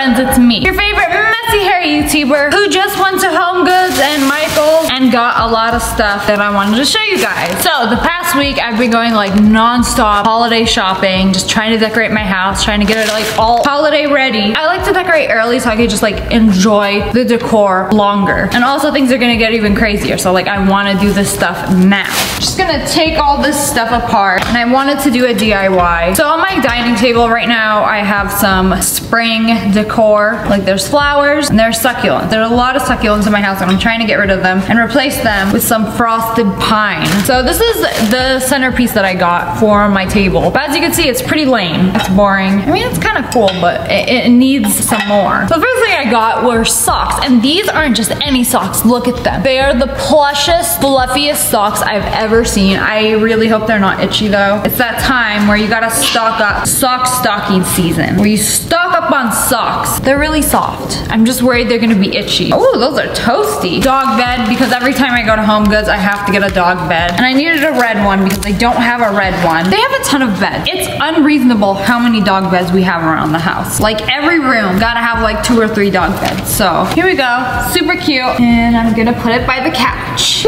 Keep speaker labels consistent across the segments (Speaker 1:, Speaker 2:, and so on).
Speaker 1: friends, it's me, your favorite messy hair YouTuber who just went to Home Goods and Michael's and got a lot of stuff that I wanted to show you guys. So the past week I've been going like non-stop holiday shopping, just trying to decorate my house, trying to get it like all holiday ready. I like to decorate early so I can just like enjoy the decor longer. And also things are gonna get even crazier. So like I wanna do this stuff now. Just gonna take all this stuff apart and I wanted to do a DIY. So on my dining table right now, I have some spring decor. Like there's flowers and there's succulents. There are a lot of succulents in my house and I'm trying to get rid of them and replace them with some frosted pine. So this is the centerpiece that I got for my table. But as you can see, it's pretty lame. It's boring. I mean, it's kind of cool, but it, it needs some more. So the first thing I got were socks and these aren't just any socks. Look at them. They are the plushest, fluffiest socks I've ever seen. I really hope they're not itchy though. It's that time where you gotta stock up sock stocking season where you stock up on socks. They're really soft. I'm just worried they're gonna be itchy. Oh, those are toasty. Dog bed because every time I go to Home Goods, I have to get a dog bed. And I needed a red one because I don't have a red one. They have a ton of beds. It's unreasonable how many dog beds we have around the house. Like every room gotta have like two or three dog beds. So here we go, super cute. And I'm gonna put it by the couch.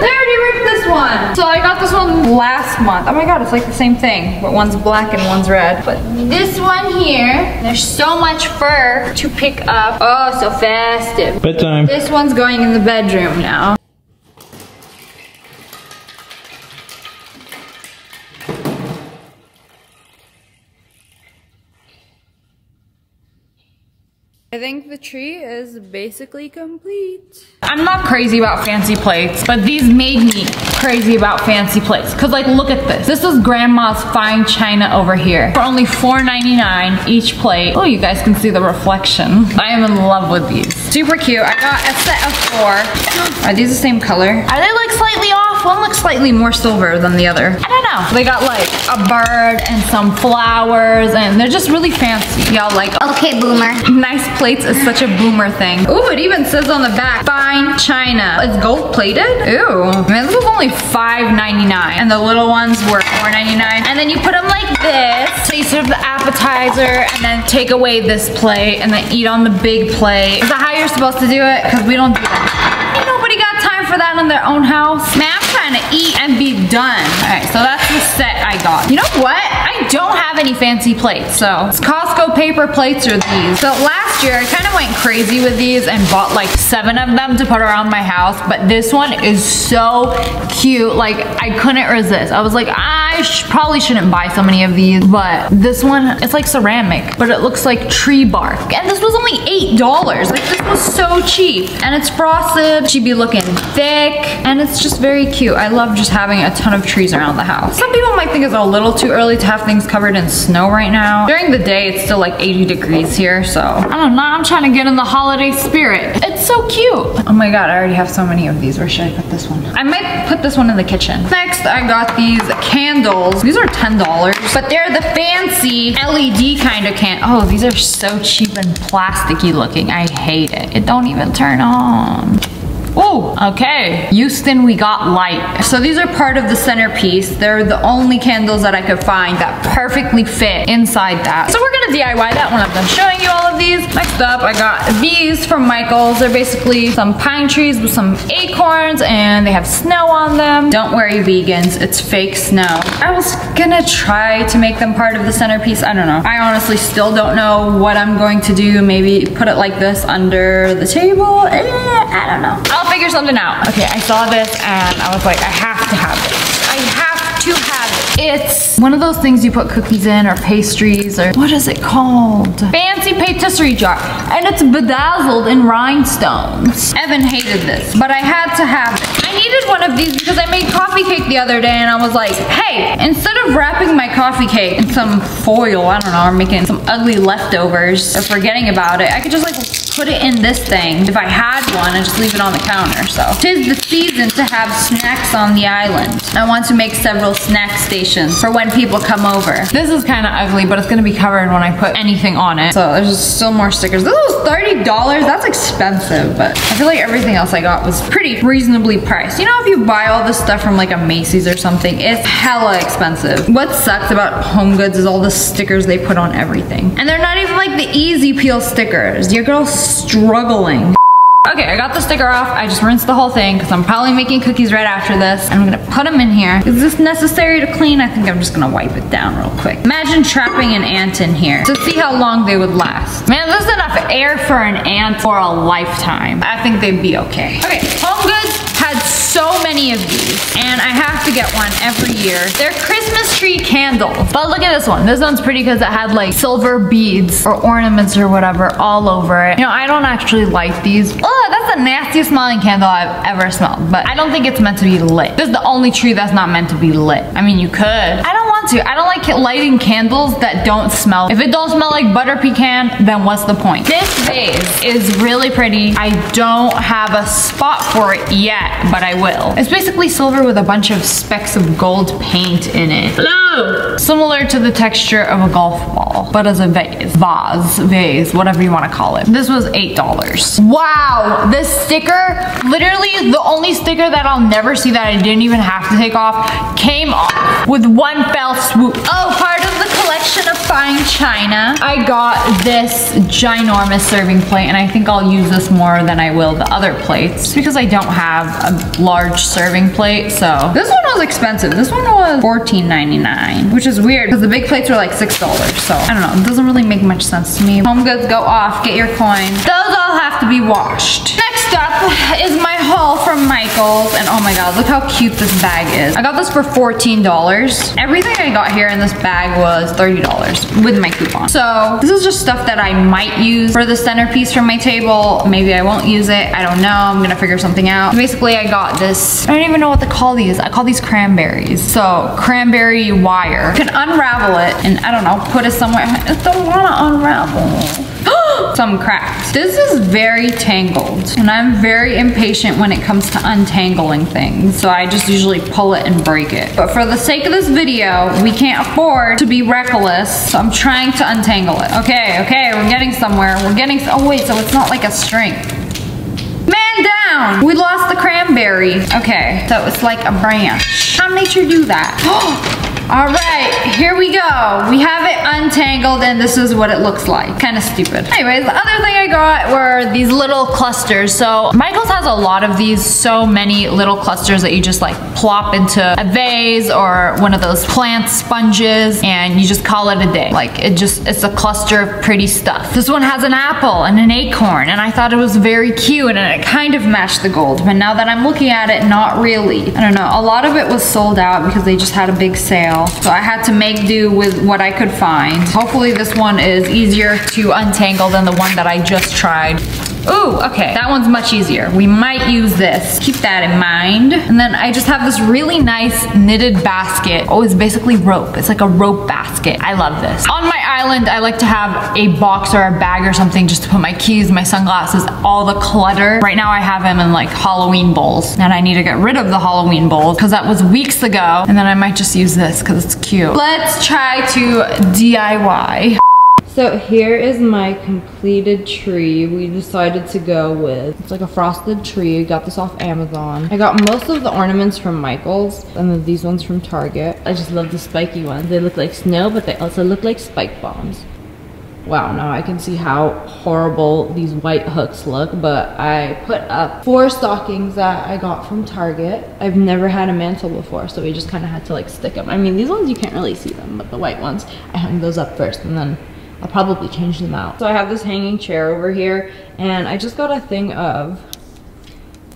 Speaker 1: They already ripped this one. So I got this one last month. Oh my god, it's like the same thing, but one's black and one's red. But this one here, there's so much fur to pick up. Oh, so festive.
Speaker 2: Bedtime.
Speaker 1: This one's going in the bedroom now. I think the tree is basically complete. I'm not crazy about fancy plates, but these made me crazy about fancy plates. Cause like, look at this. This is grandma's fine china over here for only $4.99 each plate. Oh, you guys can see the reflection. I am in love with these. Super cute. I got a set of four. Are these the same color? Are they like slightly off? One looks slightly more silver than the other. I don't know. They got like a bird and some flowers and they're just really fancy. Y'all like,
Speaker 3: Okay, boomer.
Speaker 1: Nice plates is such a boomer thing. Ooh, it even says on the back, fine china. It's gold plated? Ooh. Man, this was only $5.99 and the little ones were $4.99. And then you put them like this. So you serve the appetizer and then take away this plate and then eat on the big plate. Is that how you're supposed to do it? Because we don't do that. Ain't nobody got time for that in their own house. Man, I'm to eat and be done. All right, so that's the set I got. You know what? Don't have any fancy plates, so Costco paper plates are these. So last year, I kind of went crazy with these and bought like seven of them to put around my house, but this one is so cute. Like, I couldn't resist. I was like, I sh probably shouldn't buy so many of these, but this one, it's like ceramic, but it looks like tree bark. And this was only $8. Like, this was so cheap. And it's frosted. She'd be looking thick, and it's just very cute. I love just having a ton of trees around the house. Some people might think it's a little too early to have things covered in snow right now. During the day, it's still like 80 degrees here, so I don't know. I'm trying to get in the holiday spirit. It's so cute. Oh my god, I already have so many of these. Where should I put this one? I might put this one in the kitchen. Next, I got these candles. These are $10, but they're the fancy LED kind of can. Oh, these are so cheap and plasticky looking. I hate it. It don't even turn on. Oh, okay. Houston, we got light. So these are part of the centerpiece. They're the only candles that I could find that perfectly fit inside that. So we're gonna DIY that when I'm done showing you all of these. Next up, I got these from Michael's. They're basically some pine trees with some acorns and they have snow on them. Don't worry, vegans, it's fake snow. I was gonna try to make them part of the centerpiece. I don't know. I honestly still don't know what I'm going to do. Maybe put it like this under the table. Eh, I don't know. I'll figure something out. Okay, I saw this and I was like, I have to have this. I have to have it. It's one of those things you put cookies in or pastries or what is it called? Fancy patisserie jar. And it's bedazzled in rhinestones. Evan hated this, but I had to have it. I needed one of these because I made coffee cake the other day and I was like, hey, instead of wrapping my coffee cake in some foil, I don't know, or making some ugly leftovers or forgetting about it, I could just like put it in this thing if I had one and just leave it on the counter. So tis the season to have snacks on the island. I want to make several snack stations for when people come over. This is kind of ugly, but it's gonna be covered when I put anything on it. So there's still more stickers. This was $30. That's expensive, but I feel like everything else I got was pretty reasonably priced. You know, if you buy all this stuff from like a Macy's or something, it's hella expensive. What sucks about Home Goods is all the stickers they put on everything. And they're not even like the easy peel stickers. Your girl's struggling. Okay, I got the sticker off. I just rinsed the whole thing because I'm probably making cookies right after this. I'm gonna put them in here. Is this necessary to clean? I think I'm just gonna wipe it down real quick. Imagine trapping an ant in here to see how long they would last. Man, there's enough air for an ant for a lifetime. I think they'd be okay. Okay, Home Goods so many of these and I have to get one every year. They're Christmas tree candles. But look at this one. This one's pretty because it had like silver beads or ornaments or whatever all over it. You know, I don't actually like these. Oh, that's the nastiest smelling candle I've ever smelled. But I don't think it's meant to be lit. This is the only tree that's not meant to be lit. I mean, you could. I don't to. I don't like lighting candles that don't smell. If it don't smell like butter pecan, then what's the point? This vase is really pretty. I don't have a spot for it yet, but I will. It's basically silver with a bunch of specks of gold paint in it. Hello! Similar to the texture of a golf ball, but as a vase. Vase, vase, whatever you want to call it. This was $8. Wow, this sticker, literally the only sticker that I'll never see that I didn't even have to take off, came off with one fell swoop. Oh, part of the collection of fine china. I got this ginormous serving plate and I think I'll use this more than I will the other plates because I don't have a large serving plate. So this one was expensive. This one was $14.99, which is weird because the big plates were like $6. So I don't know, it doesn't really make much sense to me. Home goods go off, get your coin. Those all have to be washed. Next up is my haul from Michaels. And oh my God, look how cute this bag is. I got this for $14. Everything I got here in this bag was $30 with my coupon. So this is just stuff that I might use for the centerpiece from my table. Maybe I won't use it. I don't know. I'm gonna figure something out. Basically, I got this. I don't even know what to call these. I call these cranberries. So cranberry wire. You can unravel it and I don't know, put it somewhere. I don't wanna unravel. some cracks. This is very tangled and I'm very impatient when it comes to untangling things. So I just usually pull it and break it. But for the sake of this video, we can't afford to be reckless. So I'm trying to untangle it. Okay, okay, we're getting somewhere. We're getting, oh wait, so it's not like a string. Man down! We lost the cranberry. Okay, so it's like a branch. How nature do that? Oh, All right, here we go. We have it untangled and this is what it looks like. Kind of stupid. Anyways, the other thing I got were these little clusters. So Michaels has a lot of these, so many little clusters that you just like plop into a vase or one of those plant sponges and you just call it a day. Like it just, it's a cluster of pretty stuff. This one has an apple and an acorn and I thought it was very cute and it kind of matched the gold. But now that I'm looking at it, not really. I don't know, a lot of it was sold out because they just had a big sale. So I had to make do with what I could find. Hopefully this one is easier to untangle than the one that I just tried. Ooh, okay, that one's much easier. We might use this. Keep that in mind. And then I just have this really nice knitted basket. Oh, it's basically rope. It's like a rope basket. I love this. On my island, I like to have a box or a bag or something just to put my keys, my sunglasses, all the clutter. Right now I have them in like Halloween bowls and I need to get rid of the Halloween bowls because that was weeks ago. And then I might just use this because it's cute. Let's try to DIY. So here is my completed tree we decided to go with. It's like a frosted tree. Got this off Amazon. I got most of the ornaments from Michaels and then these ones from Target. I just love the spiky ones. They look like snow, but they also look like spike bombs. Wow, now I can see how horrible these white hooks look, but I put up four stockings that I got from Target. I've never had a mantle before, so we just kind of had to like stick them. I mean, these ones you can't really see them, but the white ones, I hung those up first and then I'll probably change them out. So I have this hanging chair over here and I just got a thing of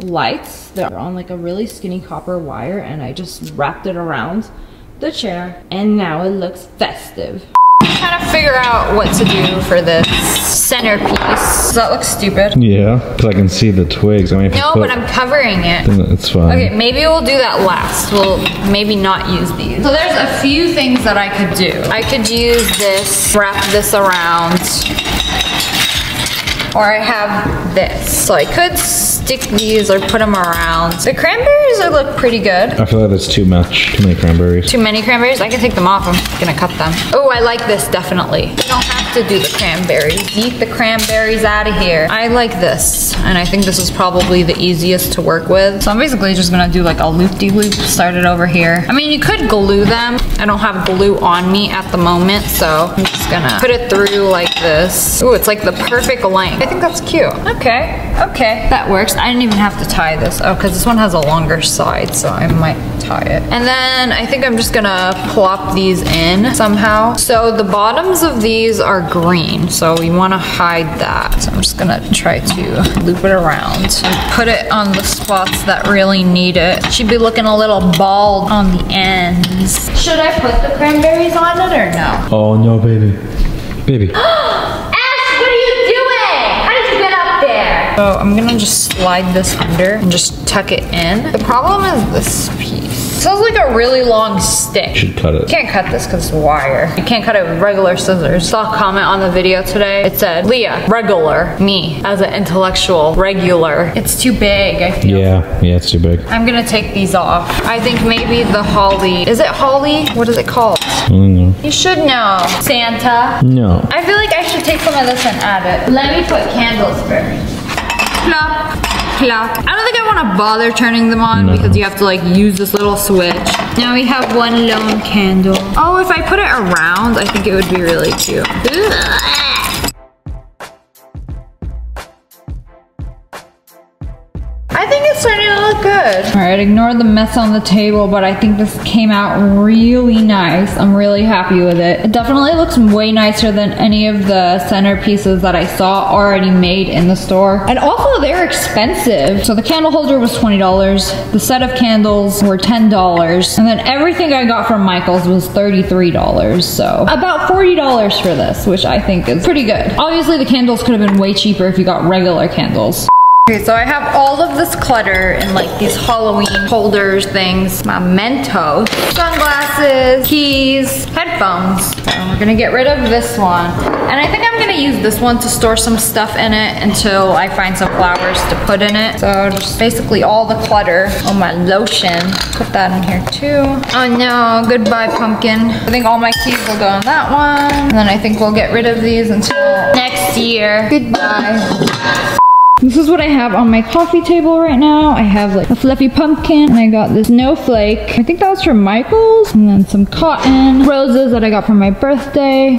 Speaker 1: lights that are on like a really skinny copper wire and I just wrapped it around the chair and now it looks festive trying to figure out what to do for this centerpiece. Does that look stupid?
Speaker 2: Yeah, because I can see the twigs. I mean,
Speaker 1: no, but I'm covering it.
Speaker 2: it's fine.
Speaker 1: Okay, maybe we'll do that last. We'll maybe not use these. So there's a few things that I could do. I could use this, wrap this around or I have this. So I could stick these or put them around. The cranberries look pretty good.
Speaker 2: I feel like that's too much. Too many cranberries.
Speaker 1: Too many cranberries? I can take them off. I'm gonna cut them. Oh, I like this definitely. You don't have to do the cranberries. Eat the cranberries out of here. I like this, and I think this is probably the easiest to work with. So I'm basically just gonna do like a loop-de-loop, start it over here. I mean, you could glue them. I don't have glue on me at the moment, so I'm just gonna put it through like this. Ooh, it's like the perfect length. I think that's cute. Okay, okay, okay. that works. I didn't even have to tie this. Oh, because this one has a longer side, so I might tie it. And then I think I'm just gonna plop these in somehow. So the bottoms of these are green, so we wanna hide that. So I'm just gonna try to loop it around and put it on the spots that really need it. Should be looking a little bald on the ends. Should I put the cranberries on it or no?
Speaker 2: Oh no, baby. Baby.
Speaker 1: Ash, what are you doing? How did you get up there? So I'm gonna just slide this under and just tuck it in. The problem is this piece. Sounds like a really long stick.
Speaker 2: Should cut
Speaker 1: You
Speaker 2: it.
Speaker 1: can't cut this because it's wire. You can't cut it with regular scissors. Saw a comment on the video today. It said, Lia, regular. Me, as an intellectual, regular. It's too big, I feel.
Speaker 2: Yeah, yeah, it's too big.
Speaker 1: I'm gonna take these off. I think maybe the holly. Is it holly? What is it called?
Speaker 2: don't know.
Speaker 1: You should know. Santa.
Speaker 2: No.
Speaker 1: I feel like I should take some of this and add it. Let me put candles first. Plop, plop. I don't think I want to bother turning them on
Speaker 2: No.
Speaker 1: because you have to like use this little switch. Now we have one lone candle. Oh, if I put it around, I think it would be really cute. Good. All right, ignore the mess on the table, but I think this came out really nice. I'm really happy with it. It definitely looks way nicer than any of the centerpieces that I saw already made in the store. And also, they're expensive. So the candle holder was $20. The set of candles were $10. And then everything I got from Michael's was $33. So about $40 for this, which I think is pretty good. Obviously, the candles could have been way cheaper if you got regular candles. Okay, so I have all of this clutter in like these Halloween holders things, mementos, sunglasses, keys, headphones. So we're gonna get rid of this one. And I think I'm gonna use this one to store some stuff in it until I find some flowers to put in it. So just basically all the clutter on my lotion. Put that in here too. Oh no, goodbye pumpkin. I think all my keys will go in that one. And then I think we'll get rid of these until next year. Goodbye. This is what I have on my coffee table right now. I have like a fluffy pumpkin and I got this snowflake. I think that was from Michael's. And then some cotton, roses that I got for my birthday.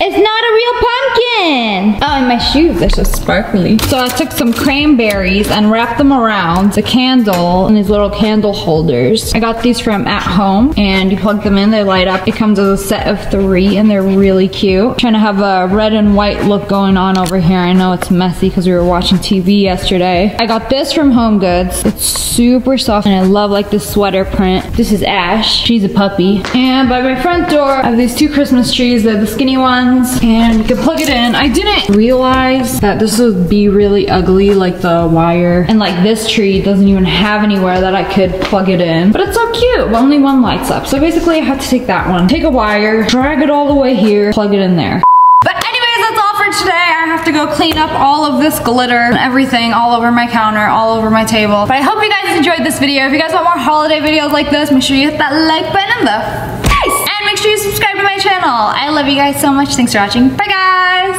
Speaker 1: It's not a real pumpkin! Oh, and my shoes, they're so sparkly. So I took some cranberries and wrapped them around the candle in these little candle holders. I got these from At Home and you plug them in, they light up. It comes as a set of three and they're really cute. I'm trying to have a red and white look going on over here. I know it's messy because we were watching TV yesterday. I got this from Home Goods. It's super soft and I love like this sweater print. This is Ash. She's a puppy. And by my front door, I have these two Christmas trees. They're the skinny ones and you can plug it in. I didn't realize that this would be really ugly like the wire and like this tree doesn't even have anywhere that I could plug it in. But it's so cute. Only one lights up. So basically I had to take that one, take a wire, drag it all the way here, plug it in there. But anyways, that's all for today. I have to go clean up all of this glitter and everything all over my counter, all over my table. But I hope you guys enjoyed this video. If you guys want more holiday videos like this, make sure you hit that like button in the face. And make sure you subscribe my channel. I love you guys so much. Thanks for watching. Bye guys.